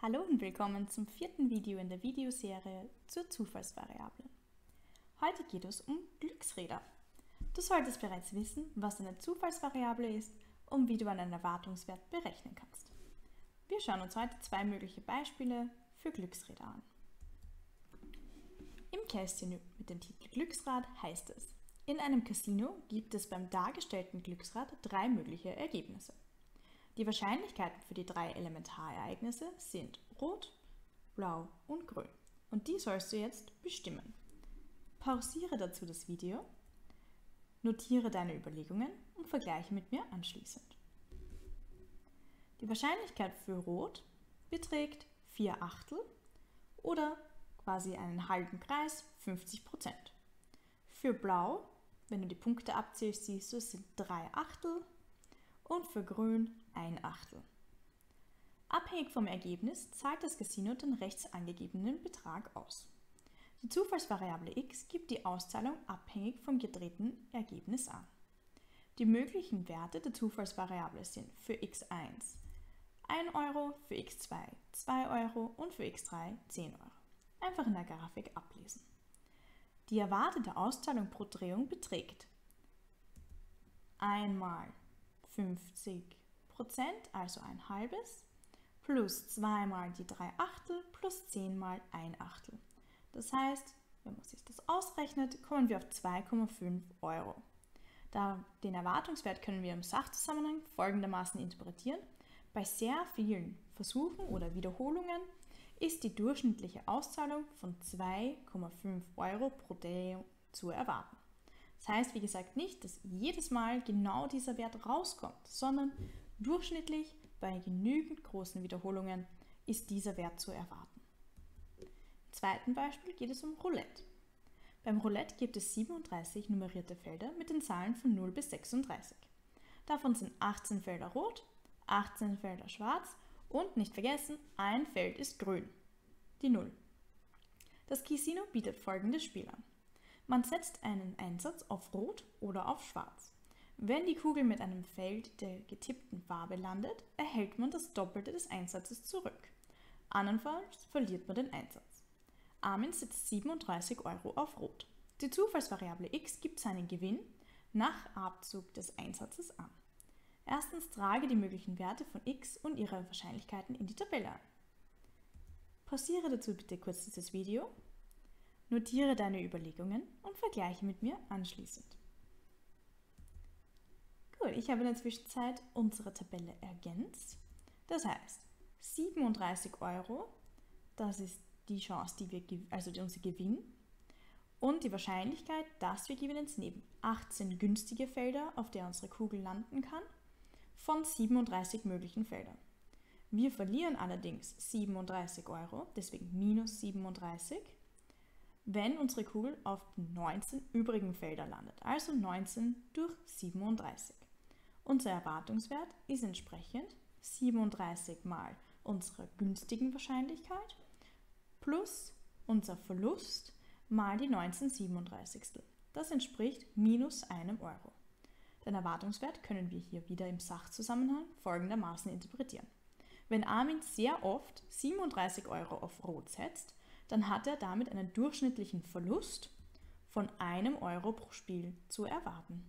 Hallo und willkommen zum vierten Video in der Videoserie zur Zufallsvariable. Heute geht es um Glücksräder. Du solltest bereits wissen, was eine Zufallsvariable ist und wie du einen Erwartungswert berechnen kannst. Wir schauen uns heute zwei mögliche Beispiele für Glücksräder an. Im Kästchen mit dem Titel Glücksrad heißt es, in einem Casino gibt es beim dargestellten Glücksrad drei mögliche Ergebnisse. Die Wahrscheinlichkeiten für die drei Elementarereignisse sind Rot, Blau und Grün. Und die sollst du jetzt bestimmen. Pausiere dazu das Video, notiere deine Überlegungen und vergleiche mit mir anschließend. Die Wahrscheinlichkeit für Rot beträgt 4 Achtel oder quasi einen halben Kreis 50 Prozent. Für Blau, wenn du die Punkte abzählst, siehst du, es sind 3 Achtel und für Grün ein Achtel. Abhängig vom Ergebnis zahlt das Casino den rechts angegebenen Betrag aus. Die Zufallsvariable x gibt die Auszahlung abhängig vom gedrehten Ergebnis an. Die möglichen Werte der Zufallsvariable sind für x1 1 Euro, für x2 2 Euro und für x3 10 Euro. Einfach in der Grafik ablesen. Die erwartete Auszahlung pro Drehung beträgt einmal 50 Prozent, also ein halbes, plus 2 mal die 3 Achtel plus 10 mal 1 Achtel. Das heißt, wenn man sich das ausrechnet, kommen wir auf 2,5 Euro. Da den Erwartungswert können wir im Sachzusammenhang folgendermaßen interpretieren. Bei sehr vielen Versuchen oder Wiederholungen ist die durchschnittliche Auszahlung von 2,5 Euro pro Drehung zu erwarten. Das heißt, wie gesagt, nicht, dass jedes Mal genau dieser Wert rauskommt, sondern durchschnittlich bei genügend großen Wiederholungen ist dieser Wert zu erwarten. Im zweiten Beispiel geht es um Roulette. Beim Roulette gibt es 37 nummerierte Felder mit den Zahlen von 0 bis 36. Davon sind 18 Felder rot, 18 Felder schwarz und nicht vergessen, ein Feld ist grün, die 0. Das Casino bietet folgendes Spiel an. Man setzt einen Einsatz auf Rot oder auf Schwarz. Wenn die Kugel mit einem Feld der getippten Farbe landet, erhält man das Doppelte des Einsatzes zurück. Andernfalls verliert man den Einsatz. Armin setzt 37 Euro auf Rot. Die Zufallsvariable x gibt seinen Gewinn nach Abzug des Einsatzes an. Erstens trage die möglichen Werte von x und ihre Wahrscheinlichkeiten in die Tabelle ein. Pausiere dazu bitte kurz dieses Video Notiere deine Überlegungen und vergleiche mit mir anschließend. Gut, ich habe in der Zwischenzeit unsere Tabelle ergänzt. Das heißt, 37 Euro, das ist die Chance, die wir, also unser Gewinn. Und die Wahrscheinlichkeit, dass wir gewinnen, sind eben 18 günstige Felder, auf der unsere Kugel landen kann, von 37 möglichen Feldern. Wir verlieren allerdings 37 Euro, deswegen minus 37 wenn unsere Kugel auf 19 übrigen Felder landet, also 19 durch 37. Unser Erwartungswert ist entsprechend 37 mal unsere günstigen Wahrscheinlichkeit plus unser Verlust mal die 19 37. Das entspricht minus einem Euro. Den Erwartungswert können wir hier wieder im Sachzusammenhang folgendermaßen interpretieren. Wenn Armin sehr oft 37 Euro auf Rot setzt, dann hat er damit einen durchschnittlichen Verlust von einem Euro pro Spiel zu erwarten.